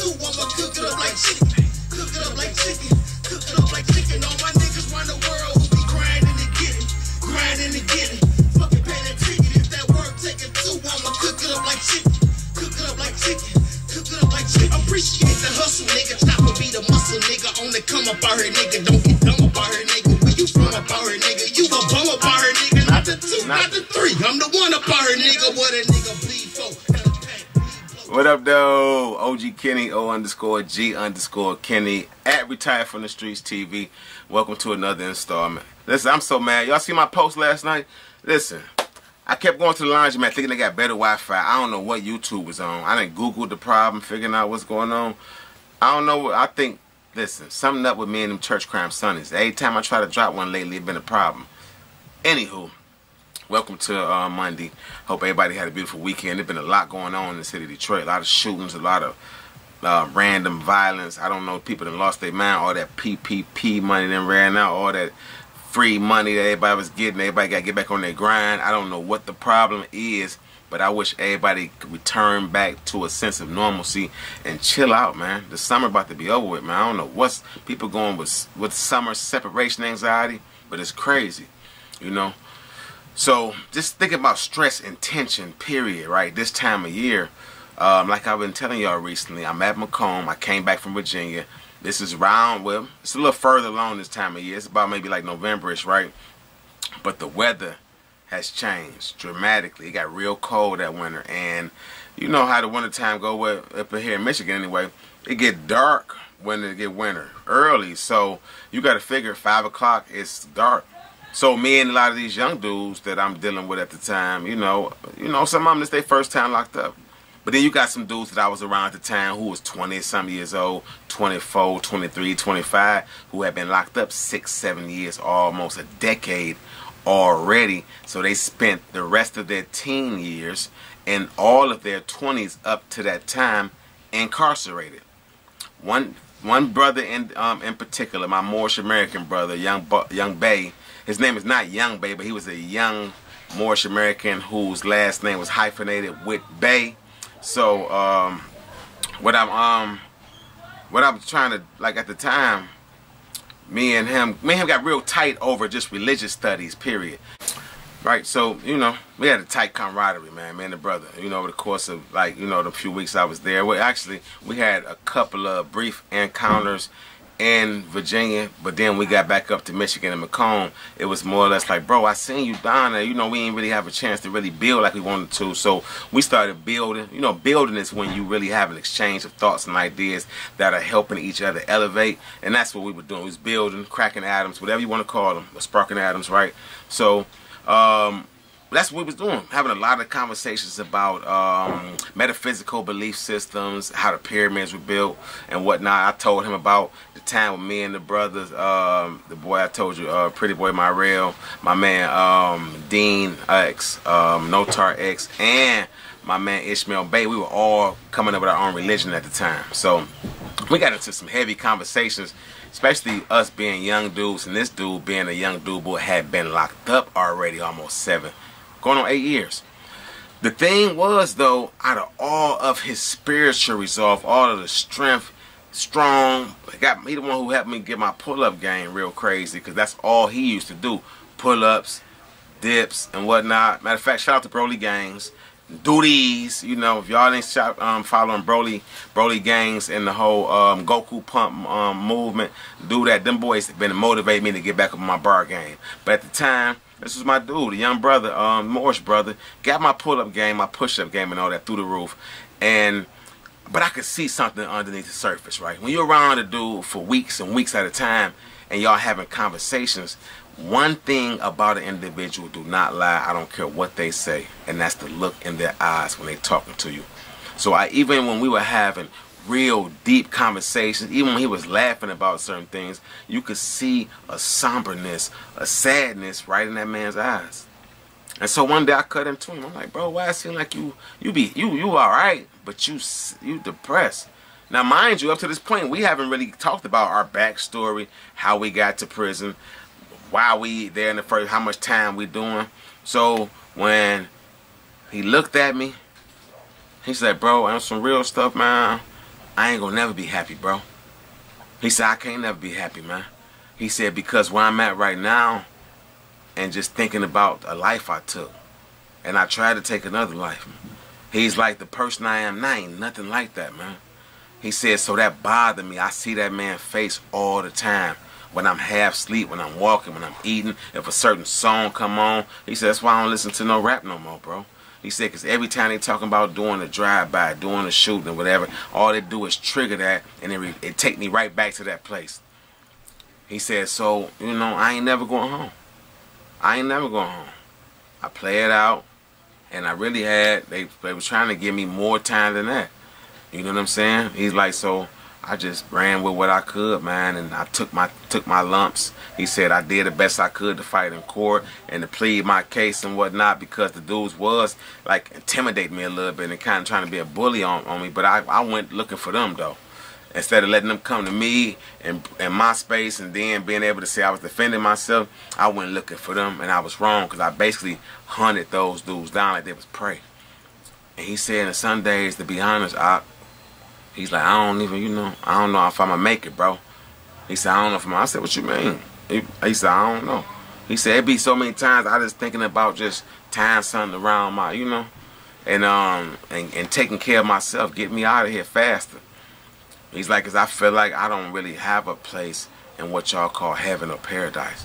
two, I'ma cook it up like chicken. Cook it up like chicken. Cook it up like chicken. All my niggas round the world who be grinding to get it. Grinding to get it. Fucking pay that ticket. If that work taking two, I'ma cook it up like chicken. Cook it up like chicken. Cook it up like chicken. Appreciate the hustle, nigga. Chopper be the muscle, nigga. On the come up out here, nigga. Don't get dumb What up, though? OG Kenny, O underscore G underscore Kenny at Retire from the Streets TV. Welcome to another installment. Listen, I'm so mad. Y'all see my post last night? Listen, I kept going to the laundromat thinking they got better Wi-Fi. I don't know what YouTube was on. I didn't Google the problem, figuring out what's going on. I don't know. what I think. Listen, something up with me and them church crime sunnies. Every time I try to drop one lately, it's been a problem. Anywho, welcome to uh, Monday. Hope everybody had a beautiful weekend. There's been a lot going on in the city of Detroit. A lot of shootings, a lot of uh, random violence. I don't know. People that lost their mind. All that PPP money then ran out. All that free money that everybody was getting. Everybody got to get back on their grind. I don't know what the problem is, but I wish everybody could return back to a sense of normalcy and chill out, man. The summer about to be over with, man. I don't know what's people going with with summer separation anxiety, but it's crazy, you know. So just think about stress and tension, period, right? This time of year. Um, like I've been telling y'all recently, I'm at Macomb. I came back from Virginia. This is round, well, it's a little further along this time of year. It's about maybe like Novemberish, right? But the weather has changed dramatically. It got real cold that winter. And you know how the winter time go up here in Michigan anyway. It get dark when it get winter early. So you got to figure 5 o'clock it's dark. So me and a lot of these young dudes that I'm dealing with at the time, you know, you know, some of them it's their first time locked up. But then you got some dudes that I was around at the time who was 20 some years old, 24, 23, 25, who had been locked up six, seven years, almost a decade already. So they spent the rest of their teen years and all of their 20s up to that time incarcerated. One one brother in um, in particular, my Moorish American brother, young young Bay. His name is not Young Bay, but he was a young Moorish American whose last name was hyphenated with Bay. So um, what I'm um what I'm trying to like at the time, me and him, me and him got real tight over just religious studies. Period. Right, so you know, we had a tight camaraderie, man, man and brother. You know, over the course of like, you know, the few weeks I was there. Well, actually, we had a couple of brief encounters in Virginia, but then we got back up to Michigan and Macomb. It was more or less like, bro, I seen you down there. You know, we didn't really have a chance to really build like we wanted to. So we started building. You know, building is when you really have an exchange of thoughts and ideas that are helping each other elevate. And that's what we were doing. We was building, cracking atoms, whatever you want to call them, sparking atoms, right? So um, that's what we was doing, having a lot of conversations about um, metaphysical belief systems, how the pyramids were built, and whatnot. I told him about the time with me and the brothers, um, the boy I told you, uh, Pretty Boy Myrell, my man um, Dean X, um, Notar X, and my man Ishmael Bay. We were all coming up with our own religion at the time. So we got into some heavy conversations, especially us being young dudes, and this dude being a young dude who had been locked up already almost seven going on eight years. The thing was, though, out of all of his spiritual resolve, all of the strength, strong, got he the one who helped me get my pull-up game real crazy because that's all he used to do: pull-ups, dips, and whatnot. Matter of fact, shout out to Broly Gangs, Do these, You know, if y'all ain't shot, um, following Broly, Broly Gangs and the whole um, Goku Pump um, movement, do that. Them boys have been motivate me to get back up my bar game. But at the time. This was my dude, the young brother, um, Moorish brother. Got my pull-up game, my push-up game, and all that through the roof. And but I could see something underneath the surface, right? When you're around a dude for weeks and weeks at a time, and y'all having conversations, one thing about an individual do not lie. I don't care what they say, and that's the look in their eyes when they talking to you. So I even when we were having real deep conversations, even when he was laughing about certain things, you could see a somberness, a sadness right in that man's eyes. And so one day I cut into him. I'm like, bro, why it seem like you you be you you all right, but you you depressed. Now, mind you, up to this point, we haven't really talked about our backstory, how we got to prison, why we there in the first, how much time we doing. So when he looked at me, he said, bro, I'm some real stuff, man, I ain't gonna never be happy, bro. He said, I can't never be happy, man. He said, because where I'm at right now, and just thinking about a life I took, and I tried to take another life. He's like, the person I am now ain't nothing like that, man. He said, so that bothered me. I see that man's face all the time. When I'm half asleep, when I'm walking, when I'm eating, if a certain song come on. He said, that's why I don't listen to no rap no more, bro. He said, because every time they talking about doing a drive-by, doing a shooting or whatever, all they do is trigger that, and it, it take me right back to that place. He said, so, you know, I ain't never going home. I ain't never going home. I play it out, and I really had, they, they was trying to give me more time than that. You know what I'm saying? He's like, so I just ran with what I could, man, and I took my took my lumps. He said I did the best I could to fight in court and to plead my case and whatnot because the dudes was like intimidating me a little bit and kind of trying to be a bully on, on me. But I, I went looking for them though. Instead of letting them come to me and in my space and then being able to say I was defending myself, I went looking for them and I was wrong because I basically hunted those dudes down like they was prey. And he said in some days, to be honest, I He's like, I don't even, you know, I don't know if I'm gonna make it, bro. He said, I don't know if I'm. I said, what you mean? He, he said, I don't know. He said, it be so many times I just thinking about just tying something around my, you know, and um and, and taking care of myself, get me out of here faster. He's like, cause I feel like I don't really have a place in what y'all call heaven or paradise.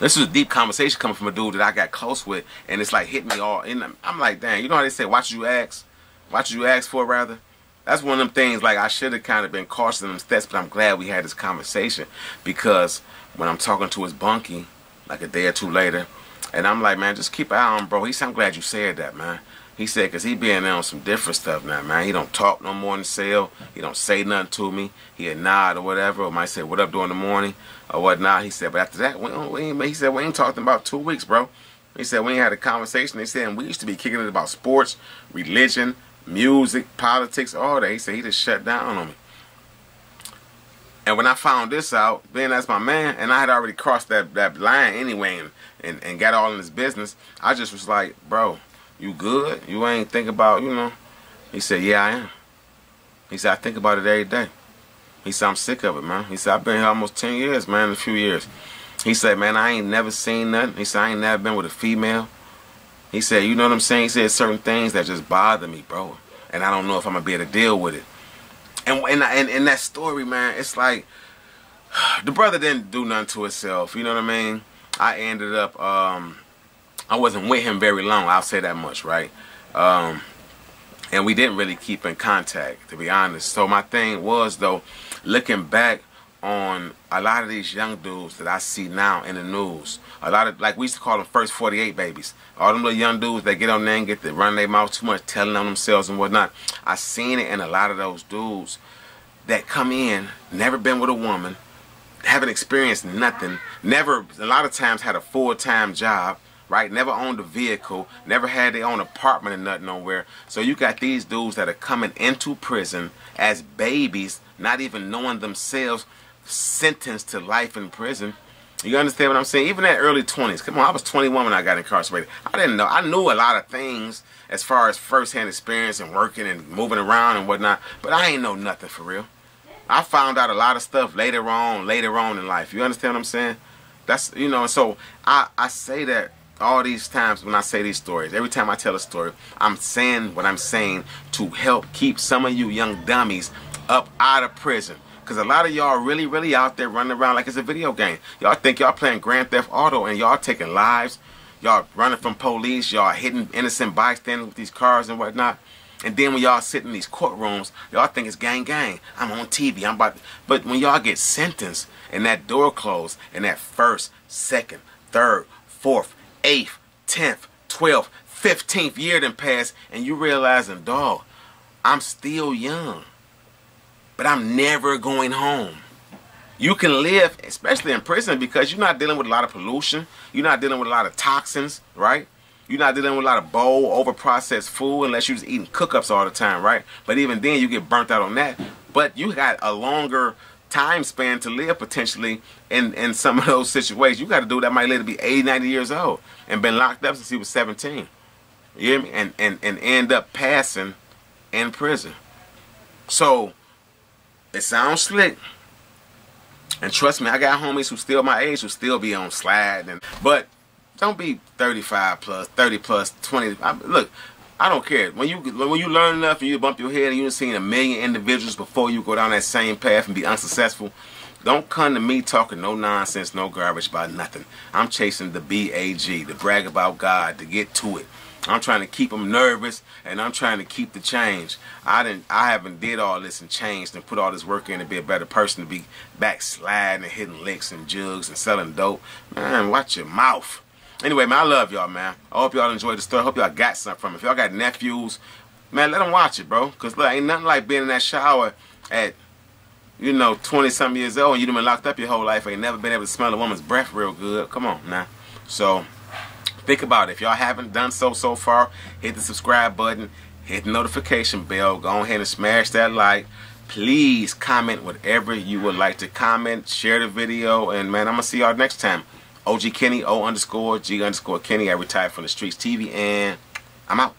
This is a deep conversation coming from a dude that I got close with, and it's like hit me all. in. I'm like, damn, you know how they say, watch you ask, watch you ask for rather that's one of them things like I should have kind of been cautious in them steps, but I'm glad we had this conversation because when I'm talking to his bunkie, like a day or two later, and I'm like, man, just keep an eye on bro. He said, I'm glad you said that, man. He said, because he being there on some different stuff now, man. He don't talk no more in the cell. He don't say nothing to me. He'll nod or whatever, or might say, what up during the morning or whatnot. He said, but after that, we, we he said, we ain't talking about two weeks, bro. He said, we ain't had a conversation. He said, we used to be kicking it about sports, religion, music, politics, all that. He said he just shut down on me. And when I found this out, being that's my man, and I had already crossed that, that line anyway and, and, and got all in his business, I just was like, bro, you good? You ain't think about, you know? He said, yeah, I am. He said, I think about it every day. He said, I'm sick of it, man. He said, I've been here almost 10 years, man, a few years. He said, man, I ain't never seen nothing. He said, I ain't never been with a female. He said, you know what I'm saying? He said certain things that just bother me, bro. And I don't know if I'm going to be able to deal with it. And in and, and that story, man, it's like the brother didn't do nothing to himself. You know what I mean? I ended up, um, I wasn't with him very long. I'll say that much, right? Um, and we didn't really keep in contact, to be honest. So my thing was, though, looking back on a lot of these young dudes that I see now in the news. A lot of, like we used to call them first 48 babies. All them little young dudes that get on there and get to run their mouth too much, telling on themselves and whatnot. I seen it in a lot of those dudes that come in, never been with a woman, haven't experienced nothing, never, a lot of times had a full-time job, right? Never owned a vehicle, never had their own apartment or nothing nowhere. So you got these dudes that are coming into prison as babies, not even knowing themselves, sentenced to life in prison. You understand what I'm saying? Even at early 20s. Come on, I was 21 when I got incarcerated. I didn't know. I knew a lot of things as far as firsthand experience and working and moving around and whatnot. But I ain't know nothing for real. I found out a lot of stuff later on, later on in life. You understand what I'm saying? That's, you know, so I, I say that all these times when I say these stories, every time I tell a story, I'm saying what I'm saying to help keep some of you young dummies up out of prison. Because a lot of y'all really, really out there running around like it's a video game. Y'all think y'all playing Grand Theft Auto and y'all taking lives. Y'all running from police. Y'all hitting innocent bystanders with these cars and whatnot. And then when y'all sit in these courtrooms, y'all think it's gang gang. I'm on TV. I'm about. To... But when y'all get sentenced and that door closed and that first, second, third, fourth, eighth, tenth, twelfth, fifteenth year then pass, and you realizing, dog, I'm still young but I'm never going home. You can live, especially in prison, because you're not dealing with a lot of pollution. You're not dealing with a lot of toxins, right? You're not dealing with a lot of bowl, over-processed food unless you're just eating cook-ups all the time, right? But even then, you get burnt out on that. But you got a longer time span to live potentially in, in some of those situations. You got to do that might later be 80, 90 years old and been locked up since he was 17. You hear me? And, and, and end up passing in prison. So it sounds slick. And trust me, I got homies who still my age who still be on slide. And but don't be 35 plus, 30 plus, 20. I, look, I don't care. When you when you learn enough and you bump your head and you've seen a million individuals before you go down that same path and be unsuccessful, don't come to me talking no nonsense, no garbage about nothing. I'm chasing the B-A-G, to brag about God, to get to it. I'm trying to keep them nervous and I'm trying to keep the change. I didn't I haven't did all this and changed and put all this work in to be a better person to be backsliding and hitting licks and jugs and selling dope. Man, watch your mouth. Anyway, man, I love y'all, man. I hope y'all enjoyed the story. I hope y'all got something from it. If y'all got nephews, man, let them watch it, bro. Because, look, ain't nothing like being in that shower at, you know, 20-something years old and you have been locked up your whole life. Ain't never been able to smell a woman's breath real good. Come on, now. So, think about it. If y'all haven't done so so far, hit the subscribe button. Hit the notification bell. Go ahead and smash that like. Please comment whatever you would like to comment. Share the video. And, man, I'm going to see y'all next time. OG Kenny, O underscore, G underscore Kenny. I retired from the streets TV, and I'm out.